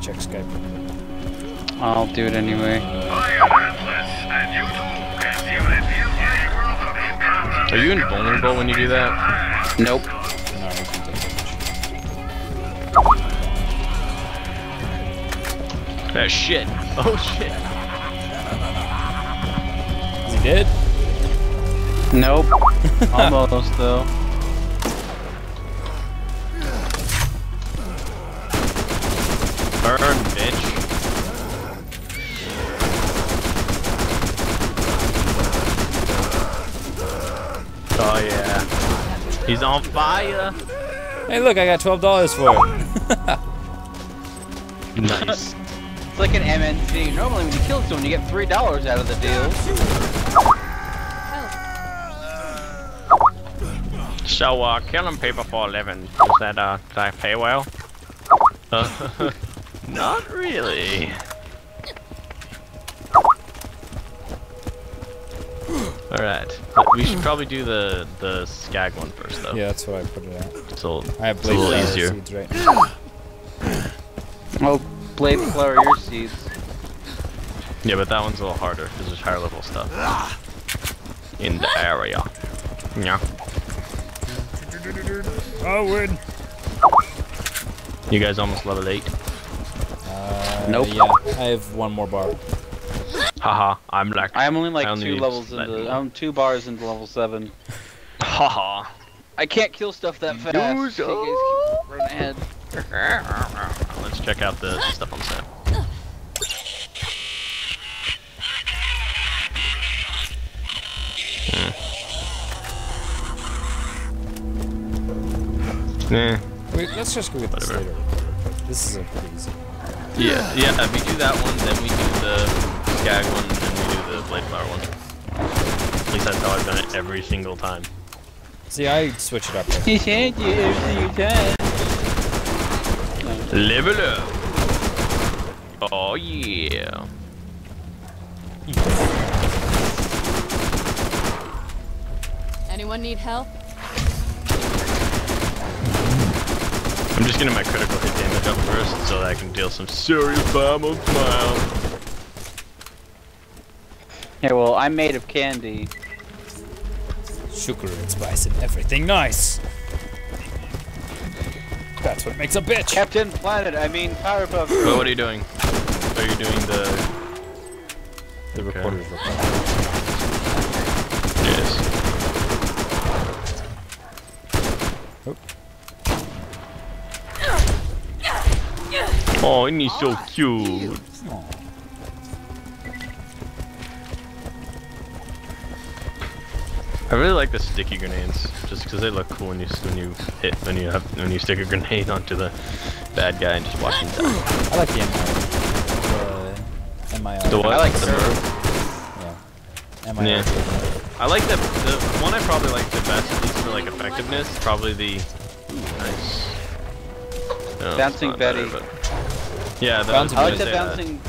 check Skype. I'll do it anyway. Are you invulnerable when you do that? Nope. No, you can take damage. Ah, shit. Oh, shit. Is he dead? Nope. Almost though. He's on fire. Hey, look, I got twelve dollars for it. Nice. It's like an MNC. Normally when you kill someone you get three dollars out of the deal. So, uh, killing people for a living, does that, uh, does that pay well? Uh, not really. Alright, but we should probably do the, the skag one first, though. yeah, that's what I put it at. So, I have it's a little blade flower easier. seeds right now. Oh, blade flower your seeds. Yeah, but that one's a little harder, because there's higher level stuff in the area. Yeah. Oh, win. You guys almost level 8? Uh, Nope. Yeah, I have one more bar. Haha, I'm like... I'm only like only two levels slightly into more. I'm two bars into level seven. Haha. I can't kill stuff that fast. So you guys ahead. Let's check out the stuff on sale. Hmm. Nah. Wait, let's just go get the Whatever. Slater. real. This is a pretty easy. Yeah, yeah, if we do that one, then we do the skag one, and then we do the blade flower one. At least that's how I've done it every single time. See, I switch it up. Right? You can't do everything you can. Level up! Oh yeah! Anyone need help? I'm just getting my critical hit damage up first, so that I can deal some serious bomb on smile. Yeah, well, I'm made of candy. Sugar and spice and everything nice. That's what makes a bitch. Captain Planet, I mean Powerpuff. But what are you doing? Are you doing the... The Okay. reporter's report. Yes. Oh, oh and he's so cute. Aw. I really like the sticky grenades, just because they look cool when you when you hit when you have when you stick a grenade onto the bad guy and just watch him die. I like the MIRV. Uh, the MIRV. The what? I like the Surf. MIRV? Yeah. MIRV. Yeah. I like the the one I probably like the best, at least for like effectiveness. Probably the ooh, nice. No, Bouncing not better, Betty. but- yeah, that Bouncing I was like gonna that bouncing.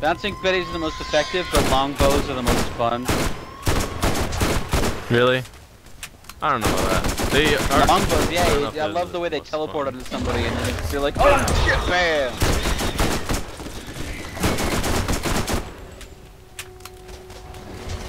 Bouncing Betty's the most effective, but longbows are the most fun. Really? I don't know about that. They are. Longbows, yeah, I don't know if I love the way they teleport fun. onto somebody and then you're like, oh ah, shit, bam!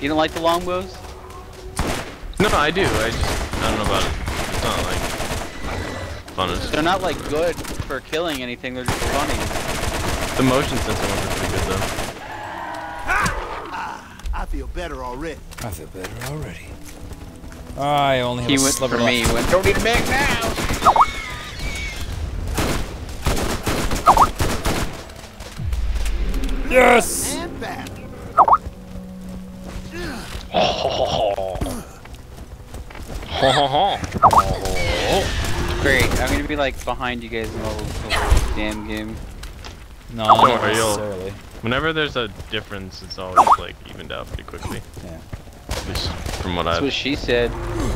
You don't like the longbows? No, no, I do. I just I don't know about it. It's not like fun as They're not like good for killing anything, they're just funny. the motion sensor ones are pretty good though. I feel better already. I feel better already. I only have He a went sliver for me, left. went, don't need to make now! Yes! And back. Great, I'm gonna be like behind you guys in the whole, the damn game. No, Don't not worry, you'll- necessarily. Whenever there's a difference, it's always like evened out pretty quickly. Yeah. At least from what That's I've. what she said.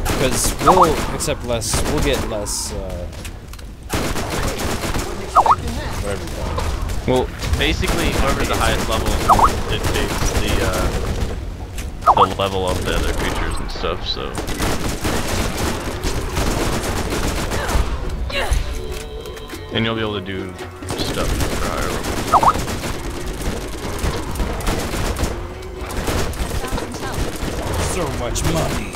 Because we'll accept less, we'll get less, uh... Whatever you call it. Well, basically, whoever's the highest level dictates the uh, the level of the other creatures and stuff. So. And you'll be able to do stuff So much money.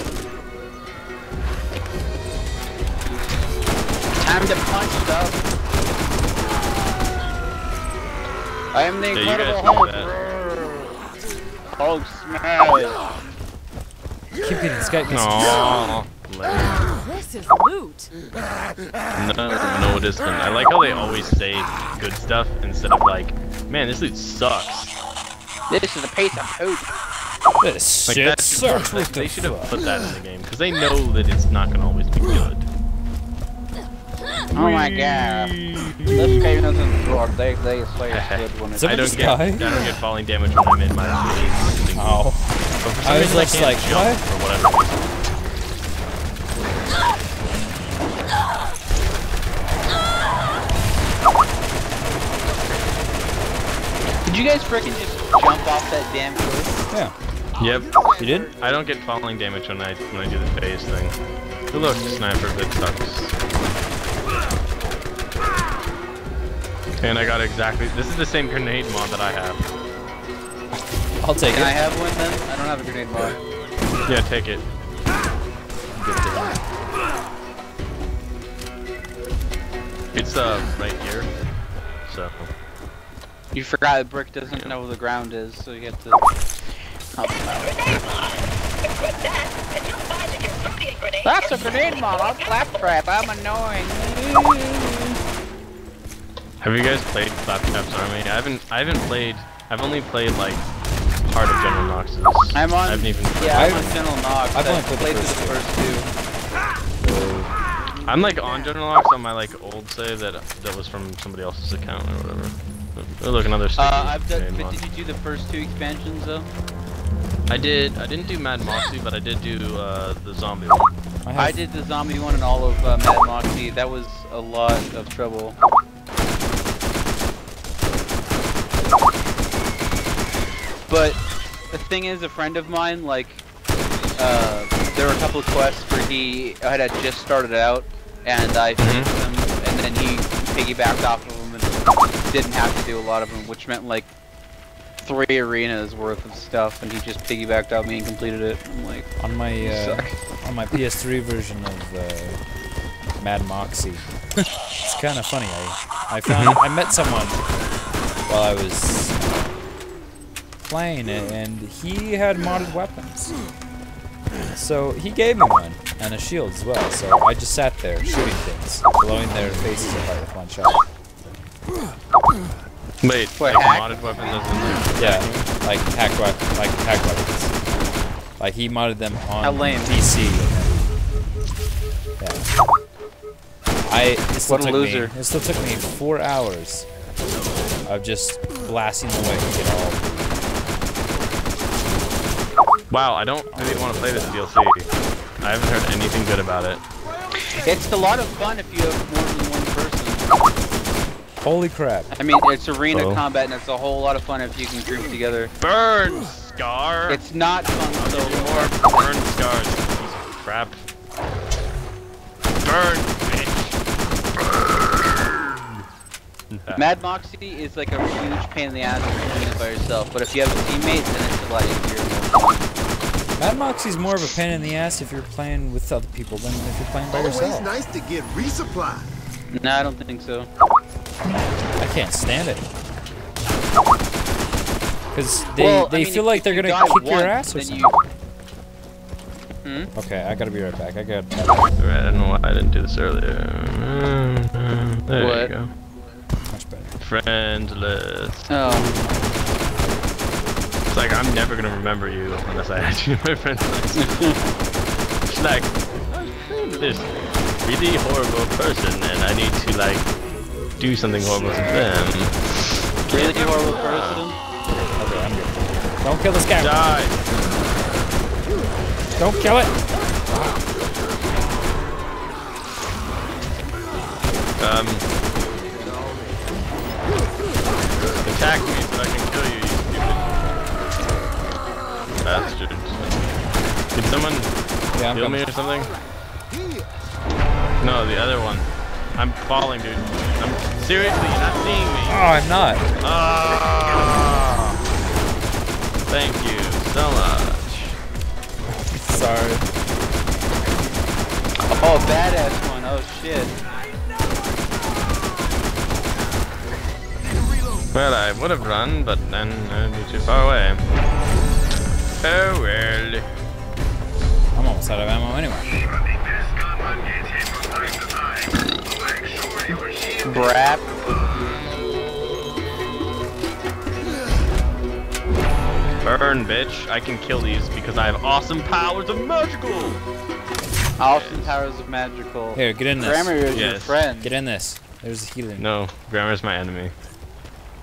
Time to punch stuff. I am the Yeah, you Incredible guys Hulk. do Hulk smash. Keep getting Skype messages. This is loot. No, no, it isn't. I like how they always say good stuff instead of like, man, this loot sucks. This is a piece of poop. This Like shit that's sucks. like, What they should have put that in the game because they know that it's not gonna always be good. Oh my god. This game isn't good. They, they say it's good when it's I don't get? I don't get falling damage when I'm in my base. Oh. But for some I was reason like- can't like, jump what? for whatever reason. Did you guys freaking just jump off that damn cliff? Yeah. Yep. You did? I don't get falling damage when I when I do the phase thing. Good luck, sniper. That sucks. And I got exactly. This is the same grenade mod that I have. I'll take Can it. I have one then? I don't have a grenade mod. Yeah, take it. Give it to him. It's uh right here. So You forgot that Brick doesn't know where the ground is, so you have to help him out. That's a grenade mod, Claptrap, I'm annoying. have you guys played Claptrap's Army? I haven't. I haven't played. I've only played like part of General Knoxx's. I'm on, I haven't even. yeah, I'm I've- on General Knoxx. I've I only played the played first the first two. I'm like on General Knoxx on my like old save that that was from somebody else's account or whatever. Oh, look, another sticky Uh, I've done, grenade but mod. did you do the first two expansions though? I did. I didn't do Mad Moxxi, but I did do uh, the zombie one. I, have, I did the zombie one and all of uh, Mad Moxxi. That was a lot of trouble. But the thing is, a friend of mine, like, uh, there were a couple of quests where he had had just started out, and I finished them, and then he piggybacked off of them and didn't have to do a lot of them, which meant like three arenas worth of stuff, and he just piggybacked off me and completed it. I'm like, on my uh, on my PS3 version of uh, Mad Moxxi. it's kind of funny. I I found I met someone while I was playing it, and he had modded weapons. So he gave me one and a shield as well. So I just sat there shooting things, blowing their faces apart with one shot. Wait, What, like hack? modded weapons as in like Yeah, like hack weapon, like hack weapons. Like he modded them on How lame. PC. Yeah. I it still What a loser. me it still took me four hours of just blasting away to get all. Wow, I don't really want to play this DLC. I haven't heard anything good about it. it's a lot of fun if you have more than one person. Holy crap! I mean, it's arena Oh. combat, and it's a whole lot of fun if you can group together. Burn, Scar! It's not fun I'll so give you more far. burn scars, you piece of crap. Burn, bitch! Burn! Mad Moxxi is like a huge pain in the ass if you're doing it by yourself, but if you have a teammate, then it's a lot easier. and more fun. Mad Moxxi's more of a pain in the ass if you're playing with other people than if you're playing by Always yourself. nice to get resupply. No, I don't think so. I can't stand it. Because they, well, they I mean, feel if- like they're gonna die kick your ass or something. You... Hmm? Okay, I gotta be right back. I got. Alright, I don't know why I didn't do this earlier. There you go. Much better. Friend list. Oh. It's like I'm never gonna remember you unless I add you to my friend list. it's like this really horrible person and I need to like do something horrible to them. Really horrible person? Okay, I'm good. Don't kill this guy. Die! Don't kill it. Um Attack me so I can kill you, you stupid bastard. Did someone Yeah, kill me or something? No, the other one. I'm falling, dude. I'm Seriously, you're not seeing me. Oh, I'm not. Ah. Thank you so much. Sorry. Oh, badass one. Oh shit. Well, I would have run, but then I'd be too far away. Oh well. I'm almost out of ammo anyway. Brap. Burn, bitch. I can kill these because I have awesome powers of magical. Awesome powers of magical. Here, get in this. Grammar is your friend. Get in this. There's a healing. No, Grammar's my enemy.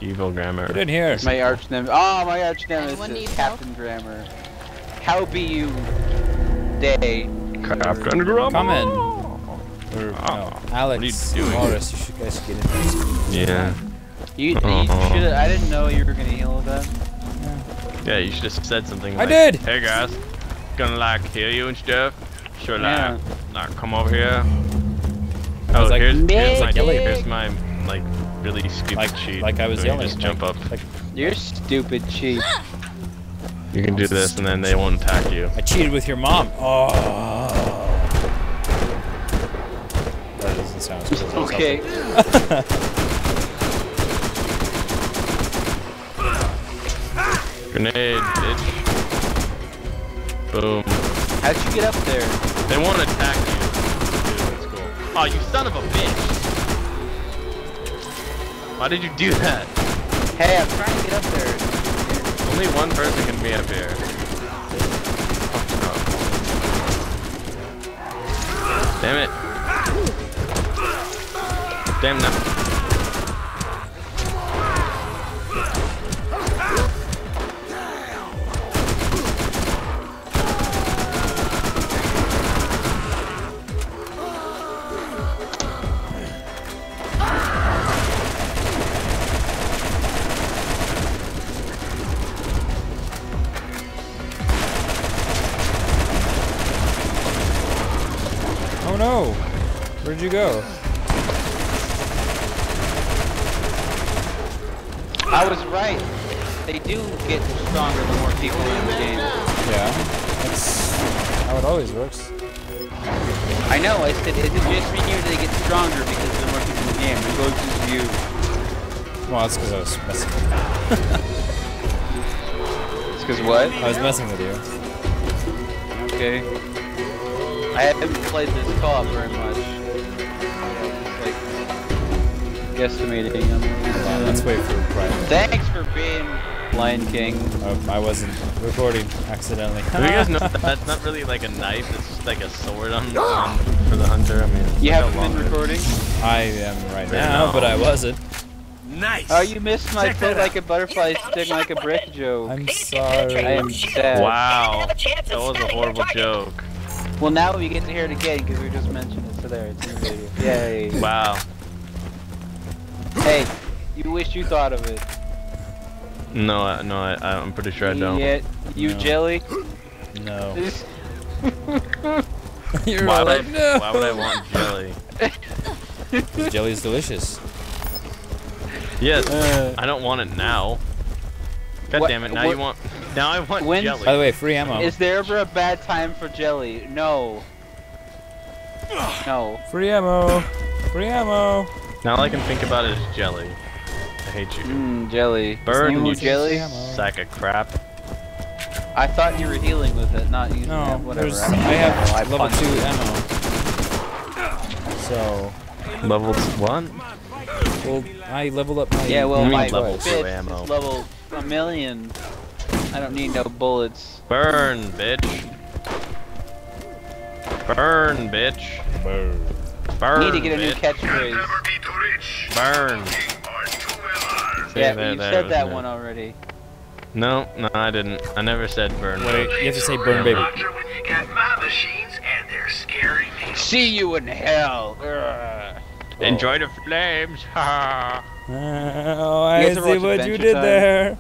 Evil Grammar. Get in here. My arch nemesis. Oh, my arch nemesis Anyone need is Captain Grammar. How be you, day? Captain Grammar. Come in. Or, no, Ah, Alex, what are you doing? Morris, you should guys should get in. Yeah. You, you Uh-huh. should. I didn't know you were gonna heal that. Yeah, you should have said something I like, did! Hey guys, gonna like heal you and stuff. Should Yeah. I like come over here? I was oh, like, here's, here's, my, here's my like really stupid Like, cheat. like I was where you yelling. just like, jump up. Like, You're stupid cheat. You can do this and then they won't attack you. I cheated with your mom. Oh. That doesn't sound as cool as Okay. Grenade, bitch. Boom. How'd you get up there? They won't attack you. Dude, that's cool. Oh, you son of a bitch! Why did you do that? Hey, I'm trying to get up there. Only one person can be up here. Damn it. No. Oh no! Where'd you go? I was right. They do get stronger the more people in the game. Yeah. That's how it always works. I know. I said, is it just me here? They get stronger because there are more people in the game. It goes just you. Well, that's because I was messing with you. It's because what? I was messing with you. Okay. I haven't played this co-op very much. Guesstimating. on Hold on, it. let's wait for private. Thanks for being Lion King. Oh, I wasn't recording accidentally. Do you guys know that that's not really like a knife, it's just like a sword on, ah! on for the hunter? I mean, You haven't been long it is. recording? I am right Right now, now. but I wasn't. Nice. Oh, you missed my Check foot like a butterfly, sting like a brick joke. I'm sorry. I am sad. Wow, that was a horrible joke. Well, now we get to hear it again because we just mentioned it. So there, it's in the video. Yay. Wow. Hey, you wish you thought of it. No, I, no, I, I'm pretty sure I don't. Yeah, you No. jelly. No. You're Why would, I, no. why would I want jelly? The jelly's delicious. Yes, Uh. I don't want it now. God What- damn it! Now what- you want. Now I want When- jelly. By the way, free ammo. Is there ever a bad time for jelly? No. No. Free ammo. Free ammo. Now all I can think about is jelly. I hate you. Mmm, jelly. Burn you jelly. Sack of crap. I thought you were healing with it, not using No, it. Whatever. there's. I, I have I level two it. ammo. So, Level one. well, I leveled up my. Yeah, well, You my level fist two ammo. is level a million. I don't need no bullets. Burn, bitch. Burn, bitch. Burn. Burn. need to get a new catchphrase. Burn. See, Yeah, there- you there said that it. one already. No, no, I didn't. I never said burn. Wait, you have to say burn, baby. See you in hell. Ugh. Enjoy the flames. Ha. Oh, I see what you did Time? there.